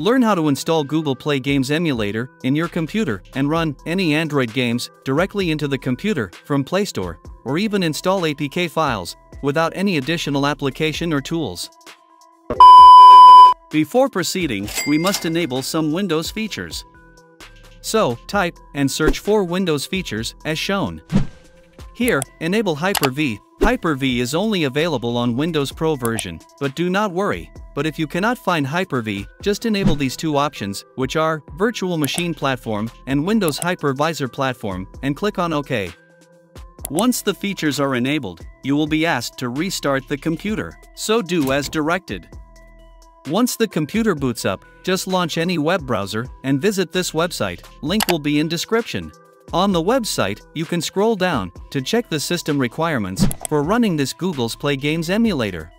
Learn how to install Google Play Games Emulator in your computer and run any Android games directly into the computer from Play Store, or even install APK files without any additional application or tools. Before proceeding, we must enable some Windows features. So, type and search for Windows features as shown. Here, enable Hyper-V. Hyper-V is only available on Windows Pro version, but do not worry. But if you cannot find Hyper-V, just enable these two options, which are Virtual Machine Platform and Windows Hypervisor Platform, and click on OK. Once the features are enabled, you will be asked to restart the computer, so do as directed. Once the computer boots up, just launch any web browser and visit this website, link will be in description. On the website, you can scroll down to check the system requirements for running this Google's Play Games emulator.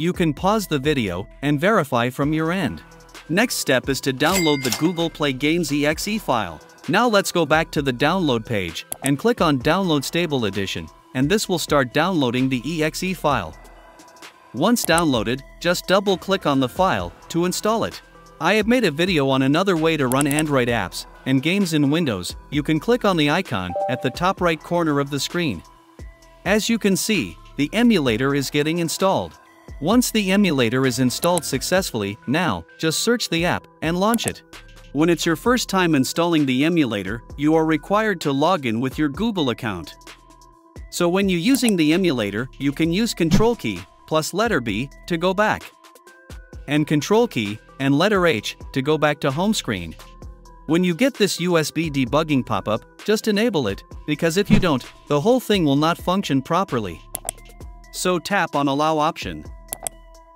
You can pause the video and verify from your end. Next step is to download the Google Play Games exe file. Now let's go back to the download page and click on Download Stable Edition, and this will start downloading the exe file. Once downloaded, just double-click on the file to install it. I have made a video on another way to run Android apps and games in Windows. You can click on the icon at the top right corner of the screen. As you can see, the emulator is getting installed. Once the emulator is installed successfully, now, just search the app and launch it. When it's your first time installing the emulator, you are required to log in with your Google account. So when you're using the emulator, you can use Control key plus letter B to go back. And Control key and letter H to go back to home screen. When you get this USB debugging pop-up, just enable it, because if you don't, the whole thing will not function properly. So tap on Allow option.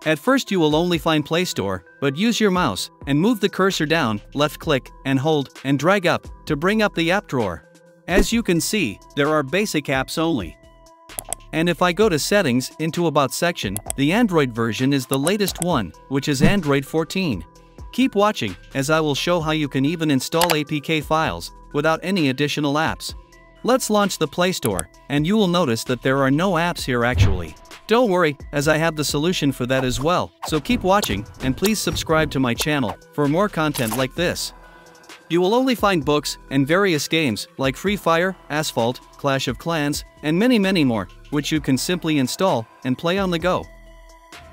At first you will only find Play Store, but use your mouse and move the cursor down, left click, and hold and drag up to bring up the app drawer. As you can see, there are basic apps only. And if I go to settings into about section, the Android version is the latest one, which is Android 14. Keep watching, as I will show how you can even install APK files without any additional apps. Let's launch the Play Store, and you will notice that there are no apps here actually. Don't worry, as I have the solution for that as well, so keep watching, and please subscribe to my channel for more content like this. You will only find books and various games like Free Fire, Asphalt, Clash of Clans, and many many more, which you can simply install and play on the go.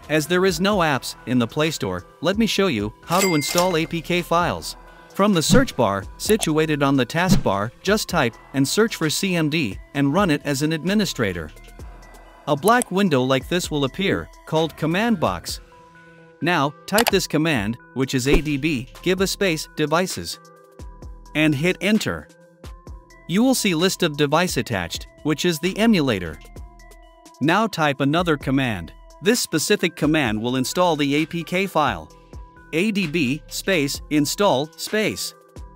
As there is no apps in the Play Store, let me show you how to install APK files. From the search bar, situated on the taskbar, just type and search for CMD and run it as an administrator. A black window like this will appear, called Command Box. Now, type this command, which is ADB, give a space, devices and hit enter. You will see list of device attached, which is the emulator. Now type another command. This specific command will install the APK file. adb space install space.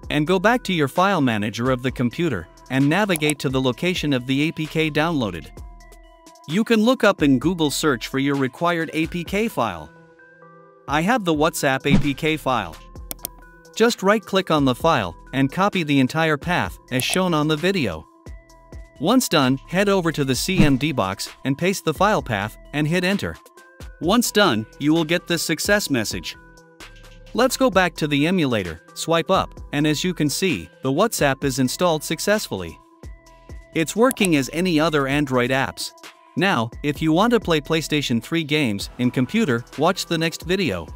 And go back to your file manager of the computer and navigate to the location of the APK downloaded. You can look up in Google search for your required APK file. I have the WhatsApp APK file. Just right-click on the file and copy the entire path as shown on the video. Once done, head over to the CMD box and paste the file path and hit enter. Once done, you will get this success message. Let's go back to the emulator, swipe up, and as you can see, the WhatsApp is installed successfully. It's working as any other Android apps. Now, if you want to play PlayStation 3 games in computer, watch the next video.